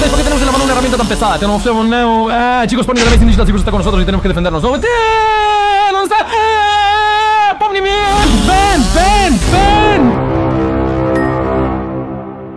preguntáis por qué tenemos en la mano una herramienta tan pesada. Tenemos un... Ah, chicos, Pony Amazing Digital Circus está con nosotros y tenemos que defendernos. ¿Dónde está? ¡Eh! ¡Pomni ¡Ven, ven, ven!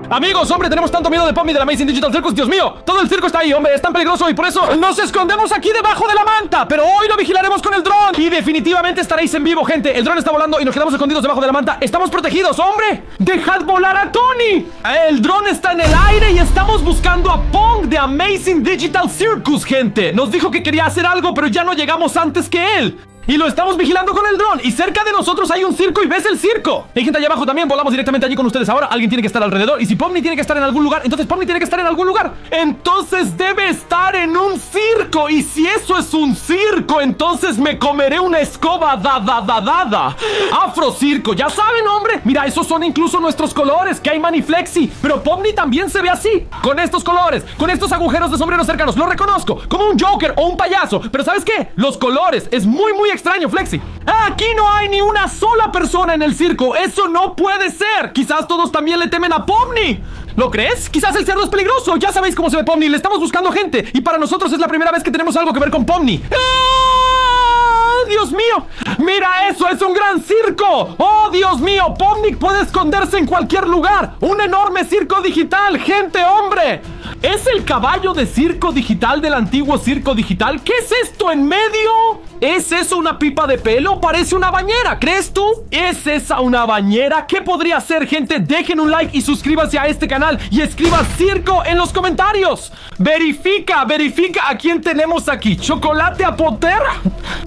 Amigos, hombre, tenemos tanto miedo de Pomni de la Amazing Digital Circus, Dios mío Todo el circo está ahí, hombre, es tan peligroso y por eso nos escondemos aquí debajo de la manta Pero hoy lo vigilaremos con el dron Y definitivamente estaréis en vivo, gente. El dron está volando y nos quedamos escondidos debajo de la manta. Estamos protegidos, hombre. ¡Dejad volar a Tony! El dron está en el aire y estamos buscando a Pong de Amazing Digital Circus, gente. Nos dijo que quería hacer algo, pero ya no llegamos antes que él y lo estamos vigilando con el dron. Y cerca de nosotros hay un circo y ves el circo. Hay gente allá abajo también, volamos directamente allí con ustedes ahora. Alguien tiene que estar alrededor. Y si Pomni tiene que estar en algún lugar Entonces Pomni tiene que estar en algún lugar. Entonces debe estar en un circo. Y si eso es un circo Entonces me comeré una escoba dada dada Afro circo, ya saben hombre. Mira, esos son incluso nuestros colores Que hay Maniflexi. Pero Pomni también se ve así. Con estos colores, con estos agujeros de sombreros cercanos. Lo reconozco, como un Joker o un payaso. Pero ¿sabes qué? Los colores, es muy muy extraño, Flexi. Aquí no hay ni una sola persona en el circo. Eso no puede ser. Quizás todos también le temen a Pomni. ¿Lo crees? Quizás el cerdo es peligroso. Ya sabéis cómo se ve Pomni. Le estamos buscando gente. Y para nosotros es la primera vez que tenemos algo que ver con Pomni. ¡Ah! ¡Dios mío! ¡Mira eso! ¡Es un gran circo! ¡Oh, Dios mío! Pomni puede esconderse en cualquier lugar. ¡Un enorme circo digital! ¡Gente, hombre! ¿Es el caballo de circo digital del antiguo circo digital? ¿Qué es esto en medio? ¿Es eso una pipa de pelo? Parece una bañera, ¿crees tú? ¿Es esa una bañera? ¿Qué podría ser, gente? Dejen un like y suscríbanse a este canal y escriban circo en los comentarios. Verifica, verifica a quién tenemos aquí. ¿Chocolate a Potter?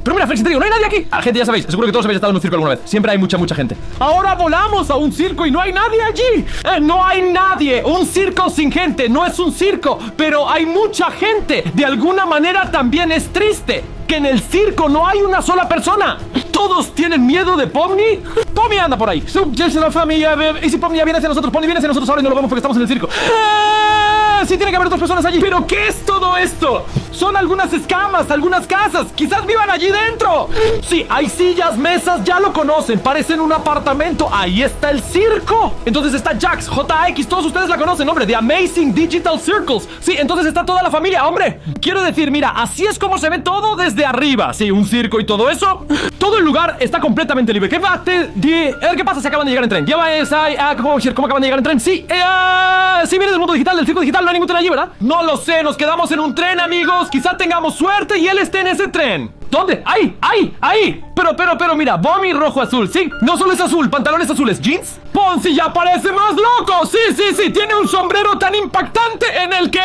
Pero mira, Flex, no hay nadie aquí. Ya sabéis, seguro que todos habéis estado en un circo alguna vez. Siempre hay mucha, mucha gente. Ahora volamos a un circo y no hay nadie allí. Eh, no hay nadie. Un circo sin gente no es un circo, pero hay mucha gente. De alguna manera también es triste que en el circo no hay una sola persona. ¿Todos tienen miedo de Pomni? Pomni anda por ahí. la familia. Y si Pomni viene hacia nosotros, Pomni viene hacia nosotros ahora y no lo vemos porque estamos en el circo. ¡Ah! Sí, tiene que haber otras personas allí. ¿Pero qué es todo esto? Son algunas escamas, algunas casas. Quizás vivan allí dentro. Sí, hay sillas, mesas, ya lo conocen. Parecen un apartamento. Ahí está el circo. Entonces está Jax, JX, todos ustedes la conocen, hombre. The Amazing Digital Circles. Sí, entonces está toda la familia, hombre. Quiero decir, mira, así es como se ve todo desde arriba. Sí, un circo y todo eso. Todo el lugar está completamente libre. ¿Qué va? ¿Qué pasa si acaban de llegar en tren? Lleva esa. Ah, ¿Cómo acaban de llegar en tren? Sí, eh, ah, sí, viene del mundo digital, del circo digital. No hay ningún tren allí, ¿verdad? No lo sé, nos quedamos en un tren, amigos. Quizá tengamos suerte y él esté en ese tren. ¿Dónde? ¡Ahí! ¡Ahí! ¡Ahí! Pero, pero, pero, mira, Bommy rojo azul, ¿sí? No solo es azul, pantalones azules, jeans. Ponzi ya parece más loco. Sí, sí, sí, tiene un sombrero tan impactante en el que.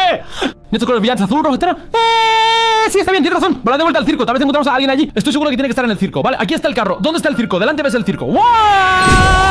¿Esto con el villano azul, rojo, etcétera? ¡Eh! Sí, está bien, tiene razón. Vale, de vuelta al circo. Tal vez encontramos a alguien allí. Estoy seguro que tiene que estar en el circo. Vale, aquí está el carro. ¿Dónde está el circo? Delante ves el circo. ¡Wow!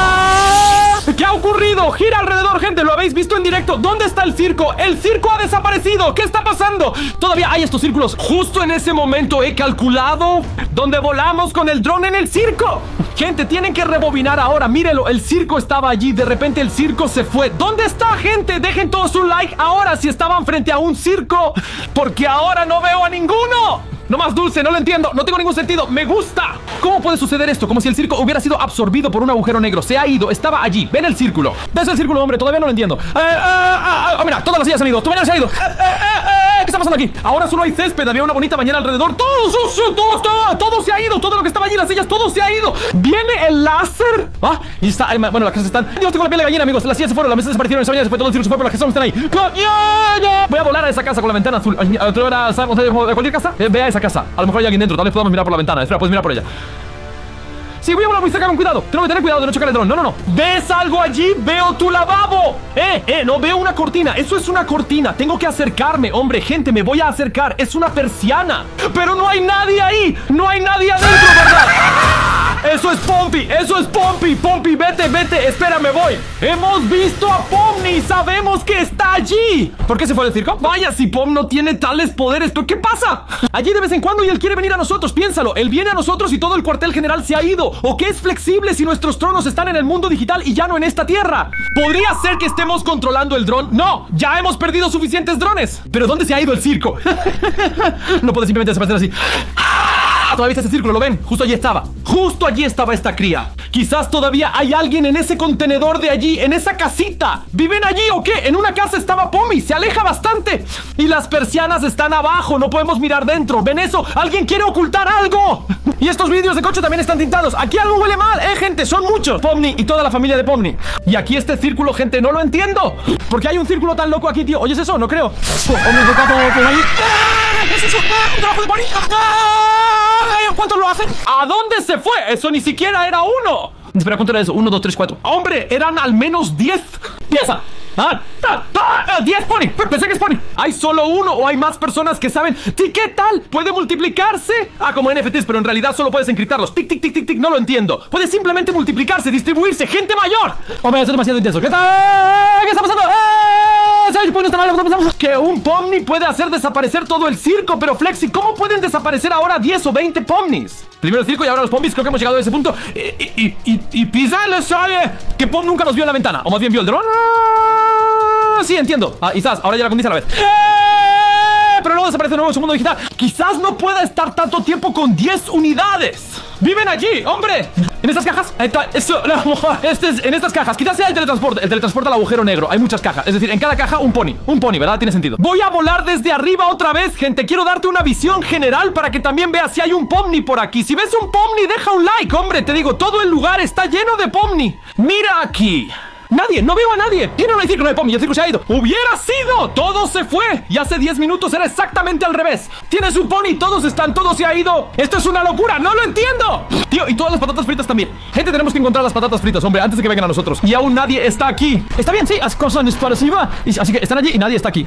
¿Qué ha ocurrido? Gira alrededor, gente. ¿Lo habéis visto en directo? ¿Dónde está el circo? El circo ha desaparecido. ¿Qué está pasando? Todavía hay estos círculos. Justo en ese momento he calculado donde volamos con el dron en el circo. Gente, tienen que rebobinar ahora. Mírelo, el circo estaba allí. De repente el circo se fue. ¿Dónde está, gente? Dejen todos un like ahora si estaban frente a un circo. Porque ahora no veo a ninguno. No más dulce, no lo entiendo, no tengo ningún sentido, me gusta. ¿Cómo puede suceder esto? Como si el circo hubiera sido absorbido por un agujero negro. Se ha ido, estaba allí. Ven el círculo. ¿Ves el círculo, hombre? Todavía no lo entiendo. Eh, eh, eh, oh, mira, todas las sillas han ido. Tu mañana se ha ido. ¿Qué está pasando aquí? Ahora solo hay césped. Había una bonita mañana alrededor. Todo, todo, todo, todo se ha ido. Todo lo que estaba allí, las sillas, todo se ha ido. Viene el láser. Ah, y está. Bueno, las casas están. Dios, tengo la piel de gallina, amigos. Las sillas se fueron, las mesas desaparecieron. Se fue todo el circo, se fue, pero las casas están ahí. Voy a volar a esa casa con la ventana azul. ¿De cualquier casa? Ve a esa casa. A lo mejor hay alguien dentro. Tal vez podamos mirar por la ventana. Espera, puedes mirar por ella. Sí, voy a volar muy con cuidado. Tengo que tener cuidado no chocar el dron. No, no, no. ¿Ves algo allí? Veo tu lavabo. Eh, eh, no veo una cortina. Eso es una cortina. Tengo que acercarme. Hombre, gente, me voy a acercar. Es una persiana. Pero no hay nadie ahí. No hay nadie adentro, ¿verdad? Eso es Pompey, eso es Pompey, Pompey, vete, vete, espera, me voy. Hemos visto a Pomni, sabemos que está allí. ¿Por qué se fue del circo? Vaya, si Pom no tiene tales poderes, ¿qué pasa? Allí de vez en cuando y él quiere venir a nosotros, piénsalo. Él viene a nosotros y todo el cuartel general se ha ido. ¿O qué es flexible si nuestros tronos están en el mundo digital y ya no en esta tierra? ¿Podría ser que estemos controlando el dron? No, ya hemos perdido suficientes drones. ¿Pero dónde se ha ido el circo? no puede simplemente desaparecer así. Todavía está ese círculo, ¿lo ven? Justo allí estaba. Justo allí estaba esta cría. Quizás todavía hay alguien en ese contenedor de allí, en esa casita. ¿Viven allí o qué? En una casa estaba Pomi, se aleja bastante. Y las persianas están abajo, no podemos mirar dentro. ¿Ven eso? ¿Alguien quiere ocultar algo? Y estos vídeos de coche también están tintados. Aquí algo huele mal, eh, gente, son muchos. Pomni y toda la familia de Pomni. Y aquí este círculo, gente, no lo entiendo. ¿Por qué hay un círculo tan loco aquí, tío? ¿Oyes eso? No creo. Oh, de gato, por ahí. ¡Ah! ¿Qué es eso? ¡Ah! ¡Un trabajo de Pomni! ¡Ah! ¿Cuántos lo hacen? ¿A dónde se fue? Eso ni siquiera era uno. Espera, ¿cuánto era eso? Uno, dos, tres, cuatro. ¡Hombre! Eran al menos diez. ¡Pieza! ¡Ah! ¡Ah! ¡Ah! ¡Diez pony! Pensé que es pony. ¿Hay solo uno o hay más personas que saben? ¿Y qué tal? ¿Puede multiplicarse? Ah, como NFTs, pero en realidad solo puedes encriptarlos. Tic, tic, tic, tic, tic. No lo entiendo. Puede simplemente multiplicarse, distribuirse. ¡Gente mayor! Hombre, eso es demasiado intenso. ¿Qué tal? ¿Qué está pasando? ¡Ah! Pues que un pomni puede hacer desaparecer todo el circo, pero Flexi, ¿cómo pueden desaparecer ahora 10 o 20 pomnis? Primero el circo y ahora los pombis, creo que hemos llegado a ese punto. Y, y, y, que Pom nunca nos vio en la ventana. O más bien vio el dron. Ah, sí, entiendo. Ah, quizás, ahora ya la condice a la vez. ¡Eh! Pero luego desaparece de nuevo en su mundo digital. Quizás no pueda estar tanto tiempo con 10 unidades. ¡Viven allí, hombre! ¿En estas cajas? Ahí está, Eso, no, este es, en estas cajas. Quizás sea el teletransporte. El teletransporte al agujero negro. Hay muchas cajas. Es decir, en cada caja un pony. Un pony, ¿verdad? Tiene sentido. Voy a volar desde arriba otra vez, gente. Quiero darte una visión general para que también veas si hay un pomni por aquí. Si ves un pomni, deja un like, hombre. Te digo, todo el lugar está lleno de pomni. Mira aquí. Nadie, no veo a nadie. Tiene una no hay pomni, el circo se ha ido. ¡Hubiera sido! Todo se fue. Y hace 10 minutos era exactamente al revés. Tienes un pony, todos están, todo se ha ido. Esto es una locura, no lo entiendo. Tío, y todas las patatas fritas también. Gente, tenemos que encontrar las patatas fritas, hombre, antes de que vengan a nosotros. Y aún nadie está aquí. Está bien, sí, las cosas para. Y- Así que están allí y nadie está aquí.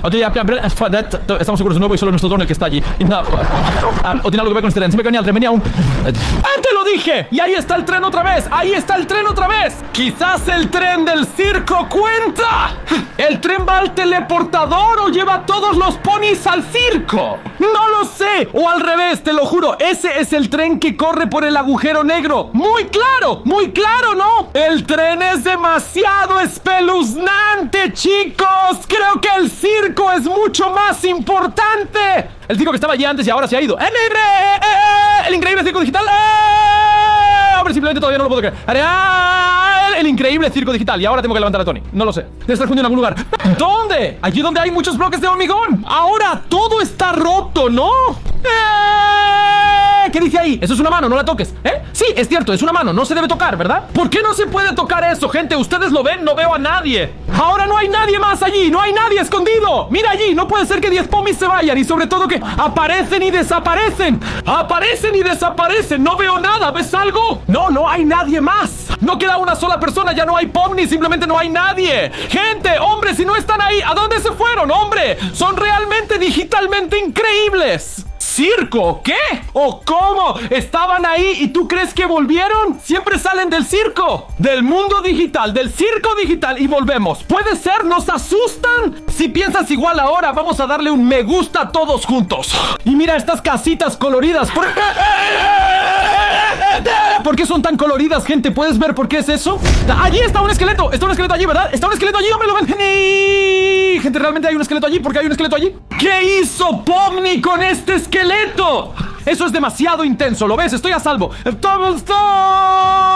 Estamos seguros de nuevo y solo nuestro dron el que está allí. Ah, O tiene algo que ver con este tren. Siempre que venía el tren, venía un. ¡Ah, te lo dije! Y ahí está el tren otra vez. Ahí está el tren otra vez. Quizás el tren del circo cuenta. ¿El tren va al teleportador o lleva todos los ponis al circo? No lo sé. O al revés, te lo juro. Ese es el tren que corre por el agujero negro. Muy claro, muy claro, ¿no? El tren es demasiado espeluznante, chicos. Creo que el circo es mucho más importante. El circo que estaba allí antes y ahora se ha ido. ¡El, incre- el increíble circo digital! ¡Eh! Hombre, simplemente todavía no lo puedo creer. El increíble circo digital. Y ahora tengo que levantar a Tony. No lo sé. Debe estar escondido en algún lugar. ¿Dónde? Allí donde hay muchos bloques de hormigón. Ahora todo está roto, ¿no? ¡Eh! ¿Qué dice ahí? Eso es una mano, no la toques. ¿Eh? Sí, es cierto, es una mano, no se debe tocar, ¿verdad? ¿Por qué no se puede tocar eso, gente? Ustedes lo ven, no veo a nadie. Ahora no hay nadie más allí, no hay nadie escondido. Mira allí, no puede ser que 10 pomis se vayan y sobre todo que aparecen y desaparecen. Aparecen y desaparecen, no veo nada, ¿ves algo? No, no hay nadie más. No queda una sola persona, ya no hay pomni, simplemente no hay nadie. Gente, hombre, si no están ahí, ¿a dónde se fueron, hombre? Son realmente digitalmente increíbles. ¿Circo? ¿Qué? ¿O cómo? ¿Estaban ahí y tú crees que volvieron? Siempre salen del circo, del mundo digital, del circo digital y volvemos. ¿Puede ser? ¿Nos asustan? Si piensas igual ahora, vamos a darle un me gusta a todos juntos. Y mira estas casitas coloridas. ¿Por, ¿Por qué son tan coloridas, gente? ¿Puedes ver por qué es eso? Allí está un esqueleto. Está un esqueleto allí, ¿verdad? Está un esqueleto allí, hombre, lo ven. Gente, realmente hay un esqueleto allí. ¿Por qué hay un esqueleto allí? ¿Qué hizo Pomni con este esqueleto? Eso es demasiado intenso, ¿lo ves? Estoy a salvo.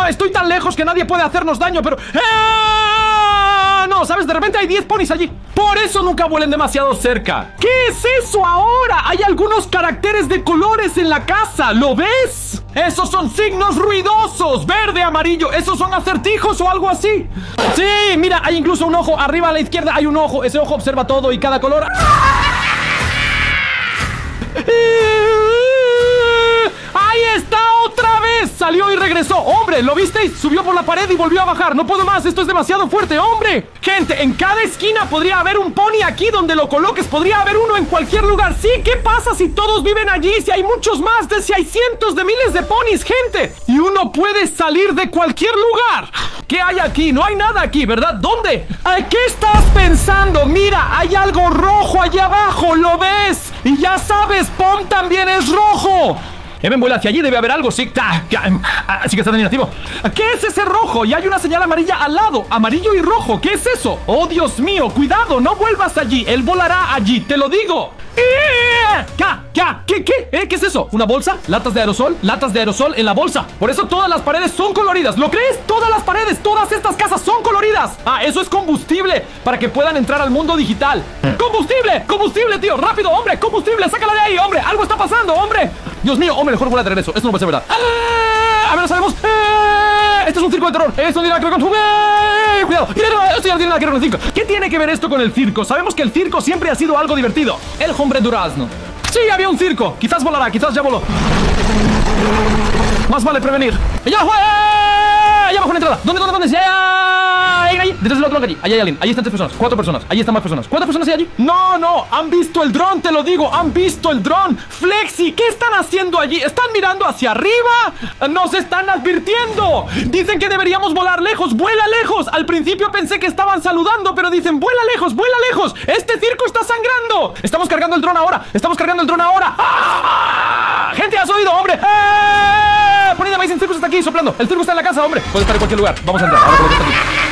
Estoy tan lejos que nadie puede hacernos daño, pero... ¡Ah! No, ¿sabes? De repente hay 10 ponis allí. Por eso nunca vuelen demasiado cerca. ¿Qué es eso ahora? Hay algunos caracteres de colores en la casa, ¿lo ves? Esos son signos ruidosos, verde, amarillo. ¿Esos son acertijos o algo así? Sí, mira, hay incluso un ojo. Arriba a la izquierda hay un ojo. Ese ojo observa todo y cada color. ¡Ahí Salió y regresó. ¡Hombre! ¿Lo visteis? Subió por la pared y volvió a bajar. No puedo más. Esto es demasiado fuerte, hombre. Gente, en cada esquina podría haber un pony aquí donde lo coloques. Podría haber uno en cualquier lugar. Sí, ¿qué pasa si todos viven allí? Si hay muchos más, de si hay cientos de miles de ponis, gente. Y uno puede salir de cualquier lugar. ¿Qué hay aquí? No hay nada aquí, ¿verdad? ¿Dónde? ¿A ¿Qué estás pensando? Mira, hay algo rojo allá abajo, ¿lo ves? Y ya sabes, Pom también es rojo. Evan vuela hacia allí, debe haber algo, sí. Ta, ca- em, ah, que está inactivo. ¿Qué es ese rojo? Y hay una señal amarilla al lado. Amarillo y rojo. ¿Qué es eso? Oh, Dios mío, cuidado, no vuelvas allí. Él volará allí, te lo digo. ¡Eh! ¿Qué? ¿Qué? ¿Qué? ¿Qué? ¿Eh? ¿Qué es eso? ¿Una bolsa? ¿Latas de aerosol? Latas de aerosol en la bolsa. Por eso todas las paredes son coloridas. ¿Lo crees? Todas las paredes, todas estas casas son coloridas. Ah, eso es combustible para que puedan entrar al mundo digital. ¡Combustible! ¡Combustible, tío! ¡Rápido, hombre! ¡Combustible! ¡Sácala de ahí, hombre! ¡Algo está pasando, hombre! Dios mío, hombre, mejor vuela de regreso. Esto no puede ser verdad. ¡Ah! A ver, sabemos. ¡Eh! Este es un circo de terror. Esto no tiene nada que ver con. Cuidado. Esto ya no tiene nada que ver con el circo. ¿Qué tiene que ver esto con el circo? Sabemos que el circo siempre ha sido algo divertido. El hombre durazno. Sí, había un circo. Quizás volará, quizás ya voló. Más vale prevenir. ¡Ya fue! ¡Ya bajo una entrada! ¿Dónde, dónde, dónde? ¡Ya! ¡Ahí, ahí! Detrás del otro allí. Allí hay alguien. Allí están tres personas. Cuatro personas. Allí están más personas. ¿Cuántas personas hay allí? No, no. Han visto el dron, te lo digo. Han visto el dron. Flexi, ¿qué están haciendo allí? ¿Están mirando hacia arriba? ¡Nos están advirtiendo! Dicen que deberíamos volar lejos. ¡Vuela lejos! Al principio pensé que estaban saludando, pero dicen ¡vuela lejos! ¡Vuela lejos! ¡Este circo está sangrando! Estamos cargando el dron ahora. Estamos cargando el dron ahora. ¡Ah! ¡Gente, has oído, hombre! ¡Eh! El circo está en la casa, hombre. Puede estar en cualquier lugar. Vamos a entrar. Ahora